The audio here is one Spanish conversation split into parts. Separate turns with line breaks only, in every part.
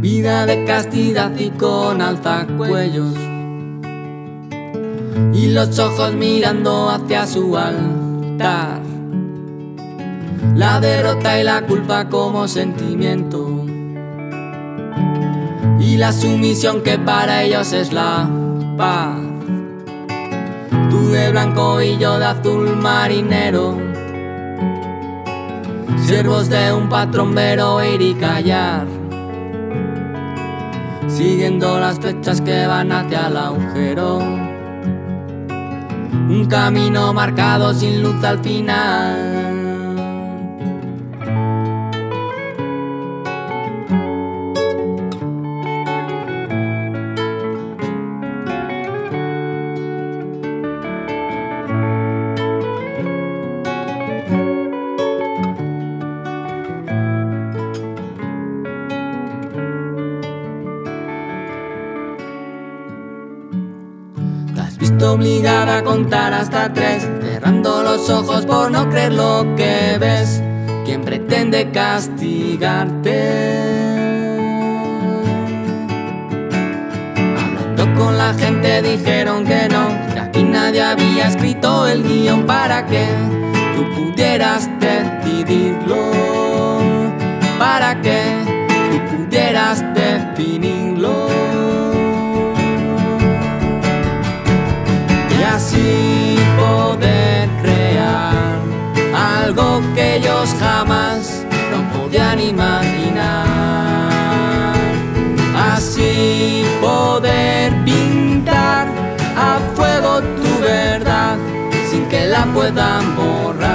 Vida de castidad y con alzacuellos y los ojos mirando hacia su altar. La derrota y la culpa como sentimiento y la sumisión que para ellos es la paz. Tú de blanco y yo de azul marinero. Siervos de un patrón vero ir y callar. Siguiendo las flechas que van hacia el agujero. Un camino marcado sin luz al final. Visto obligada a contar hasta tres, cerrando los ojos por no creer lo que ves. ¿Quién pretende castigarte? Hablando con la gente dijeron que no, que aquí nadie había escrito el guion para que tú pudieras decidirlo, para que tú pudieras definirlo. Puedan borrar.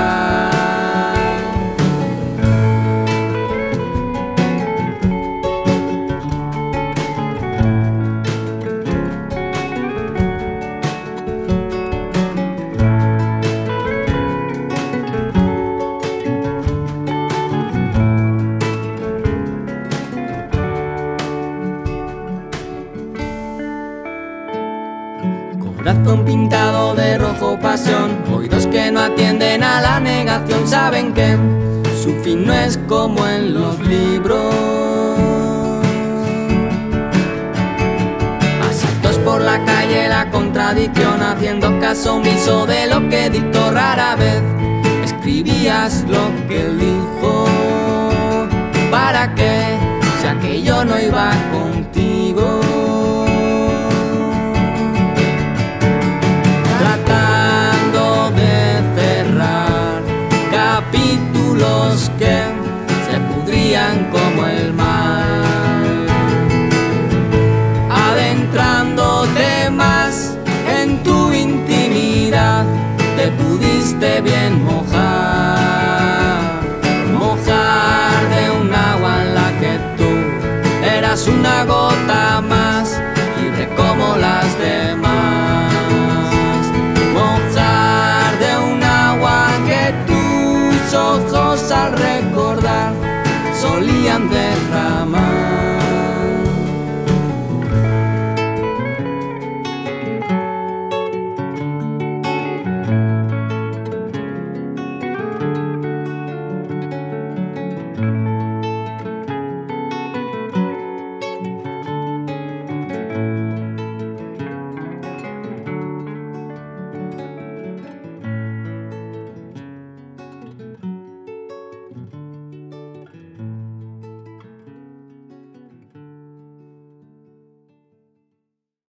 Corazón pintado de rojo pasión, oídos que no atienden a la negación, saben que su fin no es como en los libros. Asaltos por la calle, la contradicción, haciendo caso omiso de lo que dictó rara vez. Escribías lo que dijo, para que si aquello no iba contigo. que se pudrían como el mar. Adentrándote más en tu intimidad, te pudiste bien mojar, mojar de un agua en la que tú eras una gota más, libre como las demás. mojar de un agua que tus ojos al recordar solían derramar.